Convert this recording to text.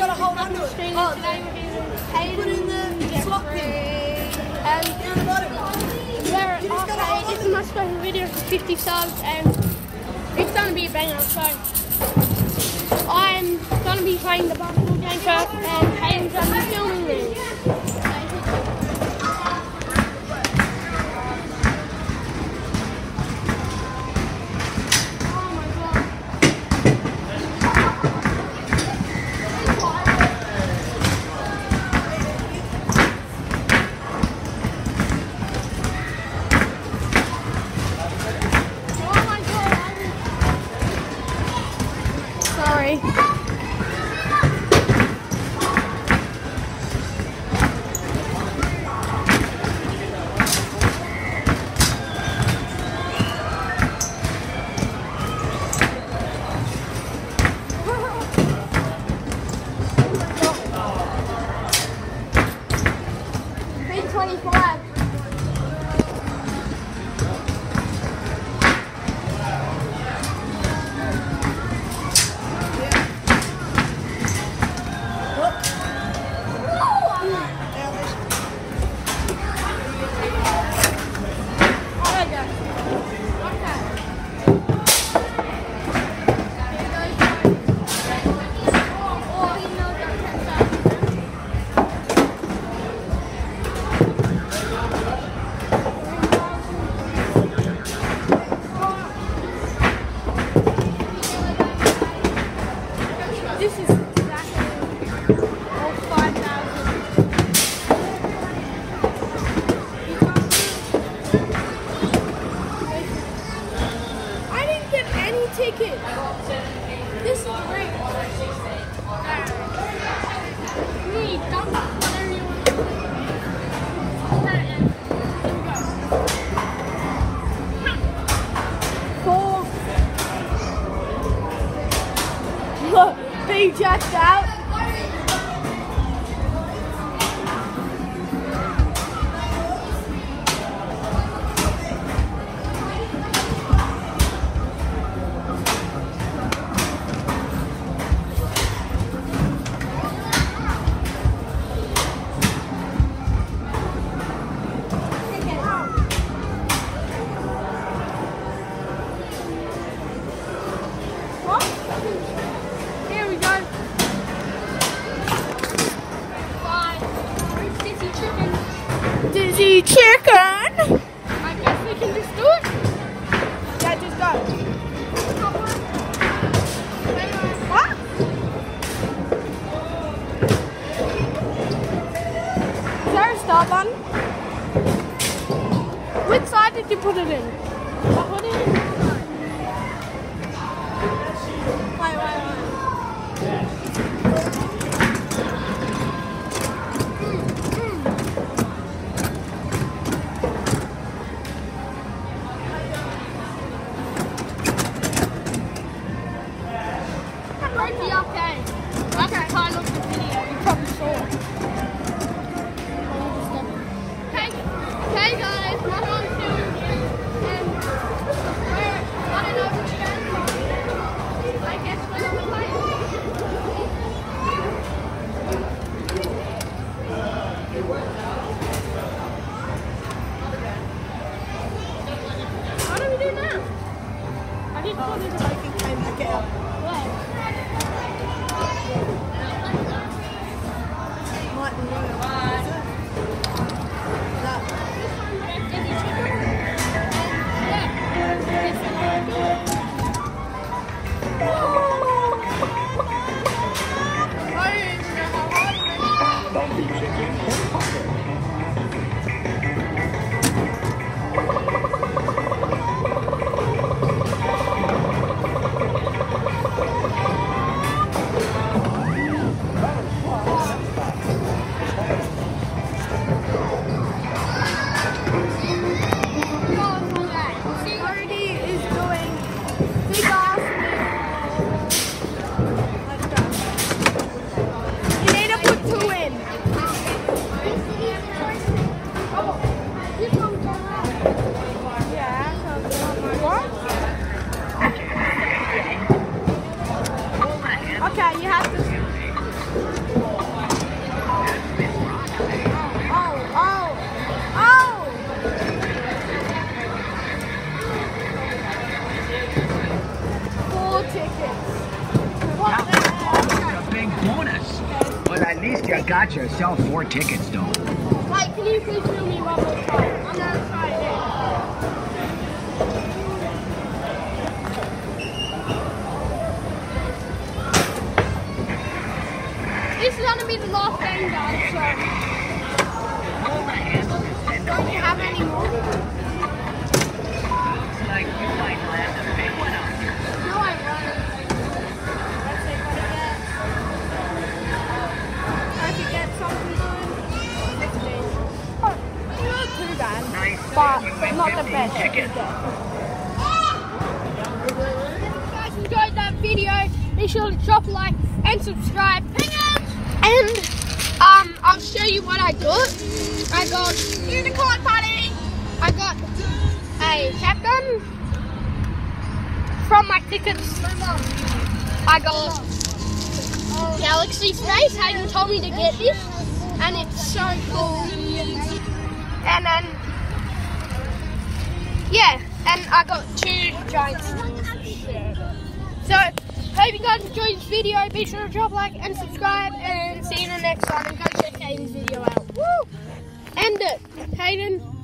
gotta hold on to it. Oh, today we're doing put in the slot pin. And Down the bottom. we're You okay, this is my special video for 50 subs and it's gonna be a banger. So I'm gonna be playing the basketball game first and Hayden's gonna be filming me. 24. Here we go. Bye. Dizzy chicken. Dizzy chicken. I guess we can just do it. Yeah, just go. What? Is there a start button? Which side did you put it in? You have to... Oh, oh, oh. Four tickets. What bonus. Well, at least you got yourself four tickets, though. Like, can you please show me one more time? I'm gonna try it. Be the last game, guys. So, don't have any more? You might. No, I won't. Get. I could get something good. 16. Not too bad. But not the 15 best. If you guys enjoyed that video, be sure to drop a like and subscribe. And um, I'll show you what I got. I got unicorn party. I got a cap gun from my tickets. I got Galaxy Space. Hayden told me to get this, and it's so cool. And then yeah, and I got two giant. Hope you guys enjoyed this video. Be sure to drop a like and subscribe, and see you in the next one. And go check Hayden's video out. Woo! End it, Hayden.